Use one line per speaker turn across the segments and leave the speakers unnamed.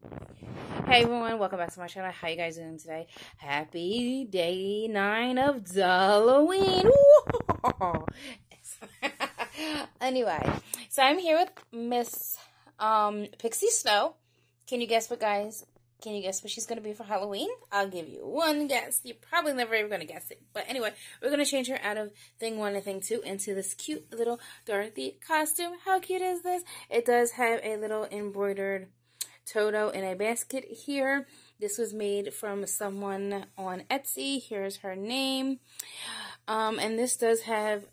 Hey everyone, welcome back to my channel. How you guys doing today? Happy day nine of Dolloween. anyway, so I'm here with Miss um, Pixie Snow. Can you guess what, guys? Can you guess what she's going to be for Halloween? I'll give you one guess. You're probably never even going to guess it. But anyway, we're going to change her out of thing one and thing two into this cute little Dorothy costume. How cute is this? It does have a little embroidered Toto in a basket here. This was made from someone on Etsy. Here's her name. Um, and this does have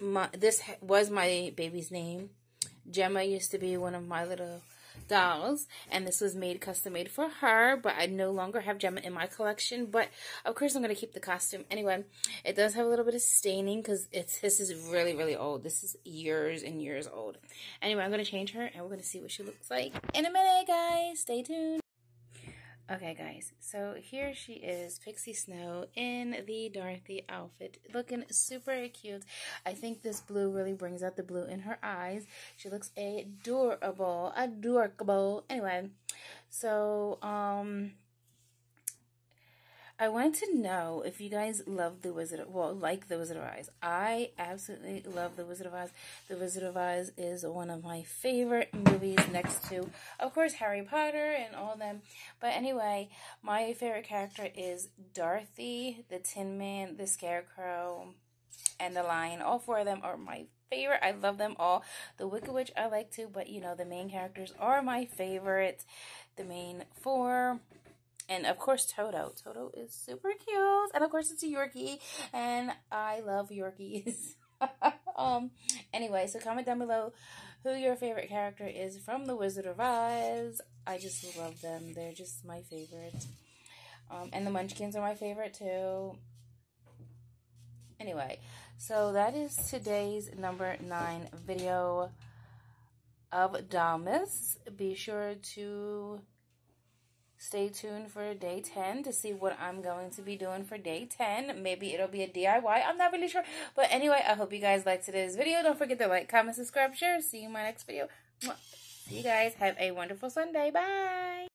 my, this was my baby's name. Gemma used to be one of my little dolls and this was made custom made for her but I no longer have Gemma in my collection but of course I'm going to keep the costume. Anyway it does have a little bit of staining because it's this is really really old. This is years and years old. Anyway I'm going to change her and we're going to see what she looks like in a minute guys. Stay tuned Okay, guys, so here she is, Pixie Snow, in the Dorothy outfit, looking super cute. I think this blue really brings out the blue in her eyes. She looks adorable, adorable. Anyway, so, um, I want to know if you guys love The Wizard of, well, like The Wizard of Oz. I absolutely love The Wizard of Oz. The Wizard of Oz is one of my favorite movies next to, of course, Harry Potter and all them. But anyway, my favorite character is Dorothy, the Tin Man, the Scarecrow, and the Lion. All four of them are my favorite. I love them all. The Wicked Witch I like too, but you know, the main characters are my favorite. The main four and of course, Toto. Toto is super cute. And of course, it's a Yorkie. And I love Yorkies. um, anyway, so comment down below who your favorite character is from The Wizard of Oz. I just love them. They're just my favorite. Um, and the Munchkins are my favorite too. Anyway, so that is today's number nine video of Dollmas. Be sure to Stay tuned for day 10 to see what I'm going to be doing for day 10. Maybe it'll be a DIY. I'm not really sure. But anyway, I hope you guys liked today's video. Don't forget to like, comment, subscribe, share. See you in my next video. See you guys. Have a wonderful Sunday. Bye.